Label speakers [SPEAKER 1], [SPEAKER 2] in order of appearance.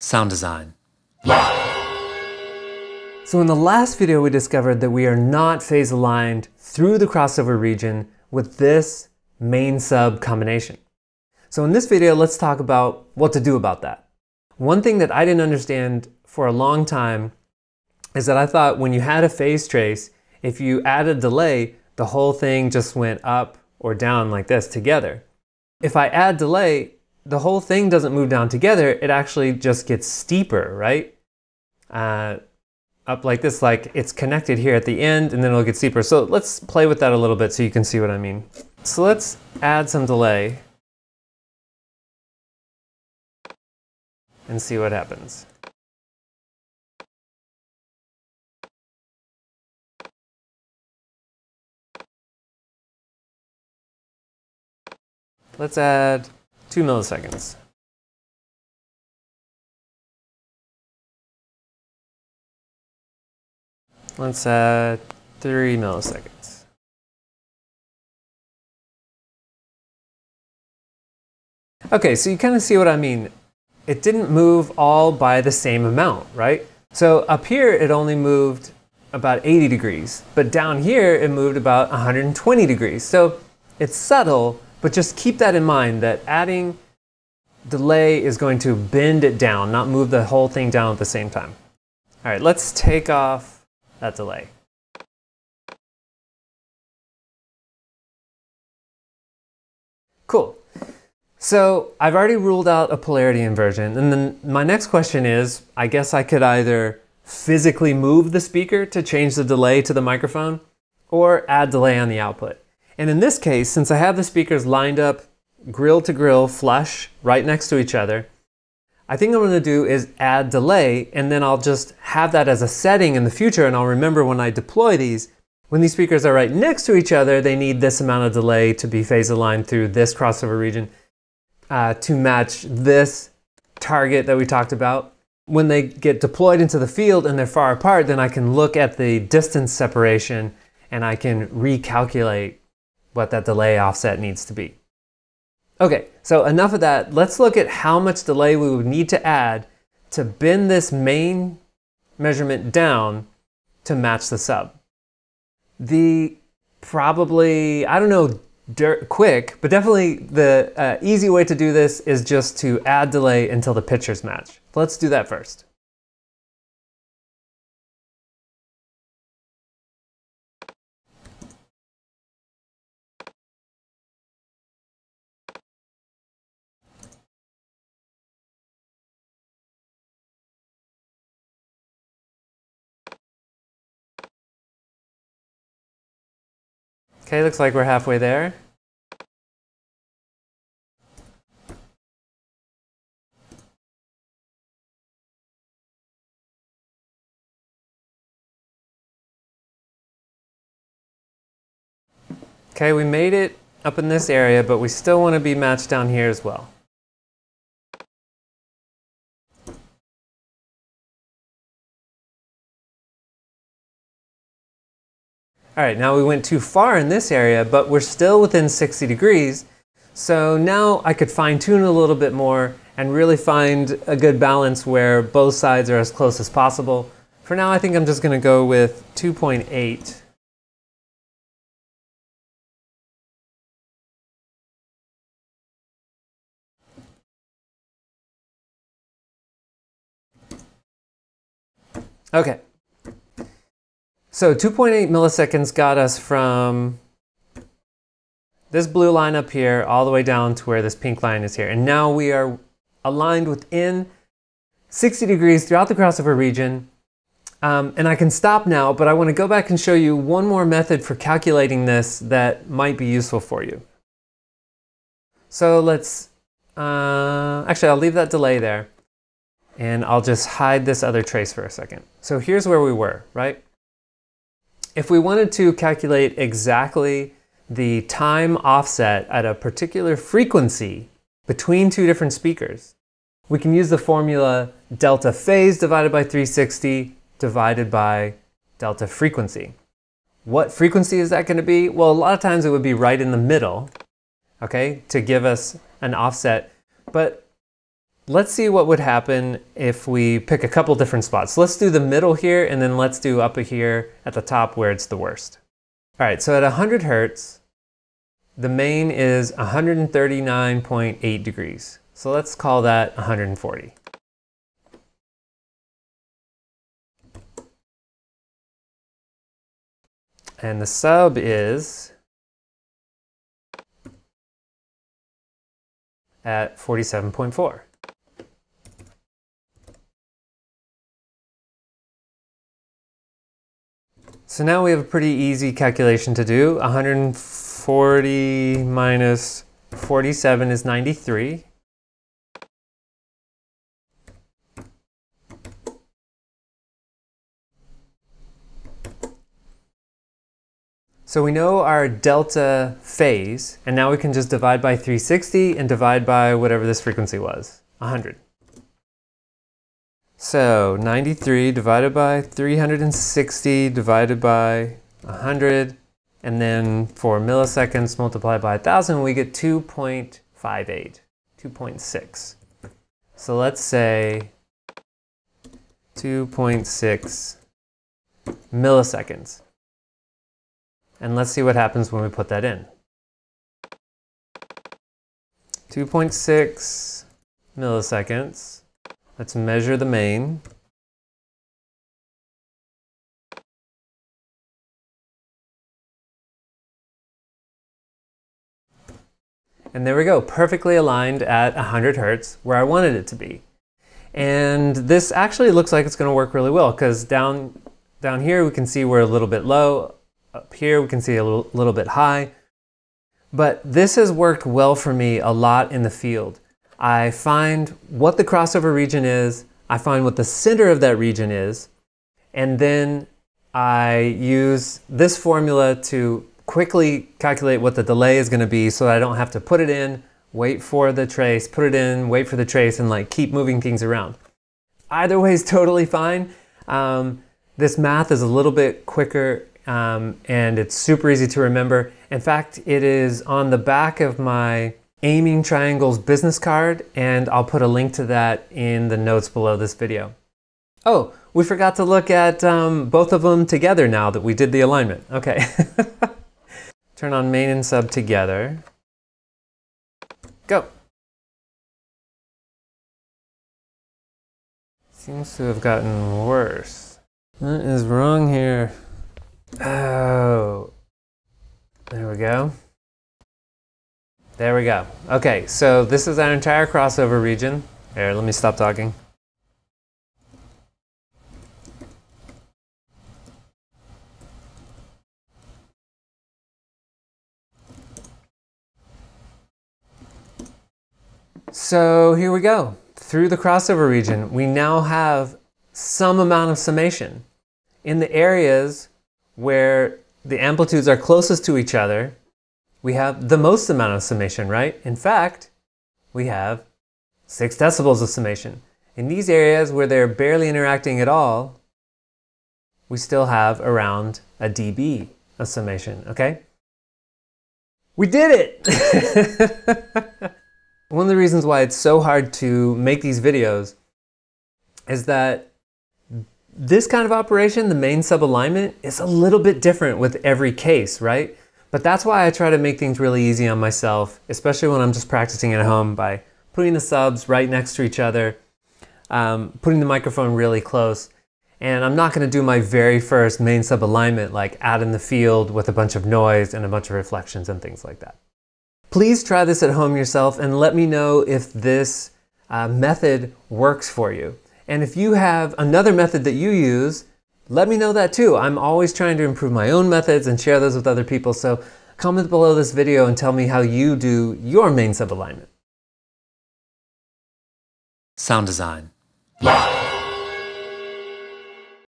[SPEAKER 1] Sound design.
[SPEAKER 2] So in the last video, we discovered that we are not phase aligned through the crossover region with this main sub combination. So in this video, let's talk about what to do about that. One thing that I didn't understand for a long time is that I thought when you had a phase trace, if you add a delay, the whole thing just went up or down like this together. If I add delay, the whole thing doesn't move down together, it actually just gets steeper, right? Uh, up like this, like it's connected here at the end and then it'll get steeper. So let's play with that a little bit so you can see what I mean. So let's add some delay and see what happens. Let's add two milliseconds. Let's add three milliseconds. Okay, so you kind of see what I mean. It didn't move all by the same amount, right? So up here, it only moved about 80 degrees, but down here, it moved about 120 degrees. So it's subtle, but just keep that in mind that adding delay is going to bend it down, not move the whole thing down at the same time. All right, let's take off that delay. Cool. So I've already ruled out a polarity inversion. And then my next question is, I guess I could either physically move the speaker to change the delay to the microphone or add delay on the output. And in this case, since I have the speakers lined up grill to grill flush right next to each other, I think I'm gonna do is add delay and then I'll just have that as a setting in the future and I'll remember when I deploy these, when these speakers are right next to each other, they need this amount of delay to be phase aligned through this crossover region uh, to match this target that we talked about. When they get deployed into the field and they're far apart, then I can look at the distance separation and I can recalculate what that delay offset needs to be. Okay, so enough of that. Let's look at how much delay we would need to add to bend this main measurement down to match the sub. The probably, I don't know, dirt quick, but definitely the uh, easy way to do this is just to add delay until the pictures match. Let's do that first. Okay, looks like we're halfway there. Okay, we made it up in this area, but we still want to be matched down here as well. All right, now we went too far in this area, but we're still within 60 degrees. So now I could fine tune a little bit more and really find a good balance where both sides are as close as possible. For now, I think I'm just gonna go with 2.8. Okay, so 2.8 milliseconds got us from this blue line up here all the way down to where this pink line is here. And now we are aligned within 60 degrees throughout the crossover region. Um, and I can stop now, but I want to go back and show you one more method for calculating this that might be useful for you. So let's, uh, actually I'll leave that delay there and I'll just hide this other trace for a second. So here's where we were, right? If we wanted to calculate exactly the time offset at a particular frequency between two different speakers, we can use the formula delta phase divided by 360 divided by delta frequency. What frequency is that going to be? Well, a lot of times it would be right in the middle, okay, to give us an offset. But let's see what would happen if we pick a couple different spots. Let's do the middle here, and then let's do up here at the top where it's the worst. All right, so at 100 hertz, the main is 139.8 degrees. So let's call that 140. And the sub is at 47.4. So now we have a pretty easy calculation to do. 140 minus 47 is 93. So we know our delta phase, and now we can just divide by 360 and divide by whatever this frequency was, 100. So 93 divided by 360 divided by 100, and then for milliseconds multiplied by 1,000, we get 2.58, 2.6. So let's say 2.6 milliseconds. And let's see what happens when we put that in. 2.6 milliseconds. Let's measure the main. And there we go, perfectly aligned at 100 hertz where I wanted it to be. And this actually looks like it's going to work really well because down, down here we can see we're a little bit low, up here we can see a little, little bit high. But this has worked well for me a lot in the field. I find what the crossover region is, I find what the center of that region is, and then I use this formula to quickly calculate what the delay is going to be so I don't have to put it in, wait for the trace, put it in, wait for the trace, and like keep moving things around. Either way is totally fine. Um, this math is a little bit quicker um, and it's super easy to remember. In fact, it is on the back of my Aiming Triangles business card, and I'll put a link to that in the notes below this video. Oh, we forgot to look at um, both of them together now that we did the alignment. Okay. Turn on main and sub together. Go. Seems to have gotten worse. What is wrong here? Oh, there we go. There we go. Okay, so this is our entire crossover region. Here, let me stop talking. So here we go. Through the crossover region, we now have some amount of summation. In the areas where the amplitudes are closest to each other, we have the most amount of summation, right? In fact, we have 6 decibels of summation. In these areas where they're barely interacting at all, we still have around a dB of summation, okay? We did it! One of the reasons why it's so hard to make these videos is that this kind of operation, the main sub-alignment, is a little bit different with every case, right? But that's why I try to make things really easy on myself, especially when I'm just practicing at home by putting the subs right next to each other, um, putting the microphone really close. And I'm not gonna do my very first main sub alignment like out in the field with a bunch of noise and a bunch of reflections and things like that. Please try this at home yourself and let me know if this uh, method works for you. And if you have another method that you use, let me know that too. I'm always trying to improve my own methods and share those with other people. So comment below this video and tell me how you do your main sub alignment. Sound design.